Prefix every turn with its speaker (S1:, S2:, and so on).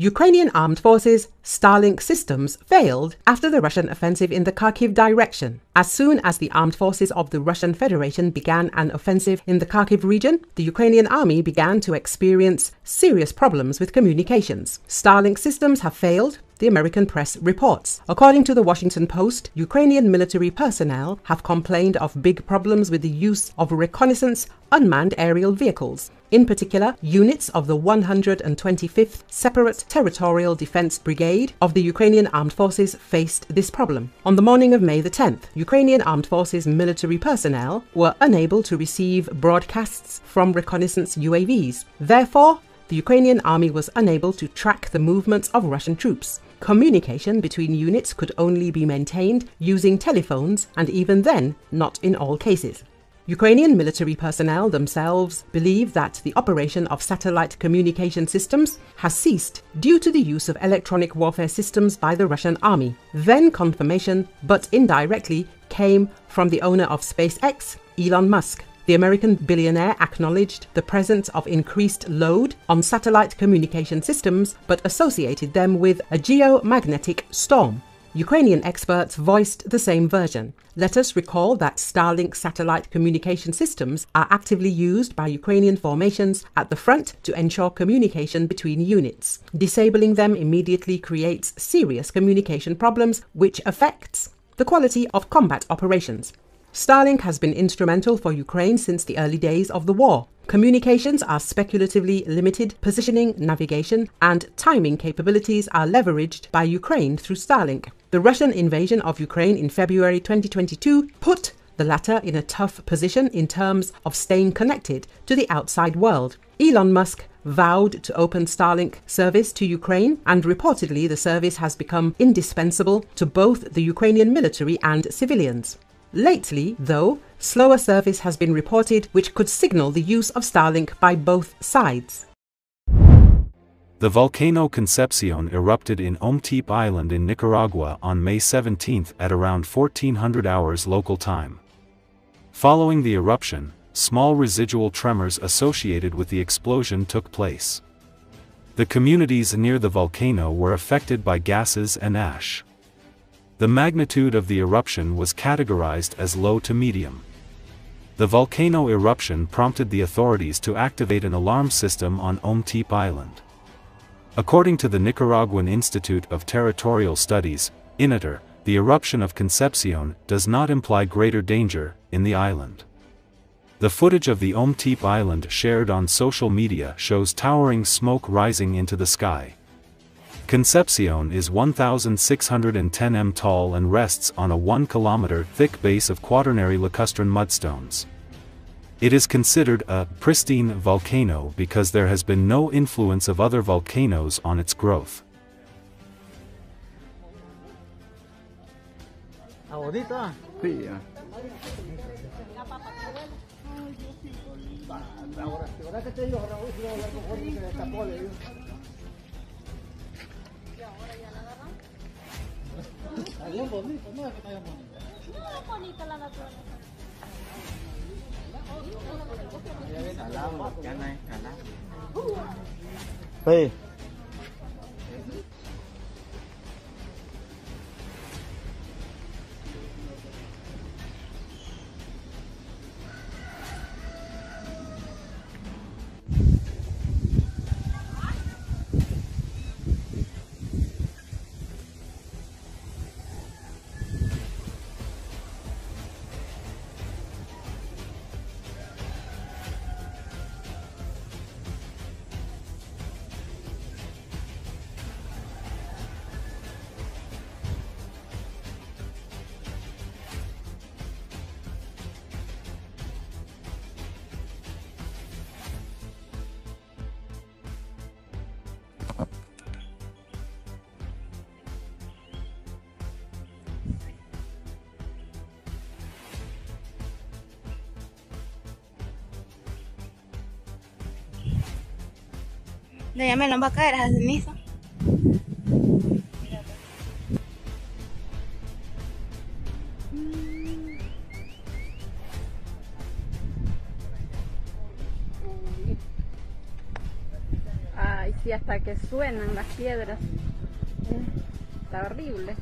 S1: Ukrainian armed forces Starlink systems failed after the Russian offensive in the Kharkiv direction. As soon as the armed forces of the Russian Federation began an offensive in the Kharkiv region, the Ukrainian army began to experience serious problems with communications. Starlink systems have failed, the American press reports. According to the Washington Post, Ukrainian military personnel have complained of big problems with the use of reconnaissance unmanned aerial vehicles. In particular, units of the 125th Separate Territorial Defense Brigade of the Ukrainian Armed Forces faced this problem. On the morning of May the 10th, Ukrainian Armed Forces military personnel were unable to receive broadcasts from reconnaissance UAVs. Therefore, the Ukrainian army was unable to track the movements of Russian troops. Communication between units could only be maintained using telephones, and even then, not in all cases. Ukrainian military personnel themselves believe that the operation of satellite communication systems has ceased due to the use of electronic warfare systems by the Russian army. Then confirmation, but indirectly, came from the owner of SpaceX, Elon Musk. The American billionaire acknowledged the presence of increased load on satellite communication systems but associated them with a geomagnetic storm. Ukrainian experts voiced the same version. Let us recall that Starlink satellite communication systems are actively used by Ukrainian formations at the front to ensure communication between units. Disabling them immediately creates serious communication problems which affects the quality of combat operations. Starlink has been instrumental for Ukraine since the early days of the war. Communications are speculatively limited, positioning, navigation, and timing capabilities are leveraged by Ukraine through Starlink. The Russian invasion of Ukraine in February 2022 put the latter in a tough position in terms of staying connected to the outside world. Elon Musk vowed to open Starlink service to Ukraine, and reportedly the service has become indispensable to both the Ukrainian military and civilians. Lately, though, slower service has been reported which could signal the use of Starlink by both sides.
S2: The volcano Concepcion erupted in Ometepe Island in Nicaragua on May 17 at around 1400 hours local time. Following the eruption, small residual tremors associated with the explosion took place. The communities near the volcano were affected by gases and ash. The magnitude of the eruption was categorized as low to medium. The volcano eruption prompted the authorities to activate an alarm system on Ometepe Island. According to the Nicaraguan Institute of Territorial Studies, INETER, the eruption of Concepcion does not imply greater danger in the island. The footage of the Ometepe Island shared on social media shows towering smoke rising into the sky. Concepcion is 1,610 m tall and rests on a 1 km thick base of quaternary lacustrine mudstones. It is considered a pristine volcano because there has been no influence of other volcanoes on its growth.
S3: Ayan,
S4: Hey.
S5: De allá me va a caer a ceniza. Ay,
S6: sí, hasta que suenan las piedras. Está horrible.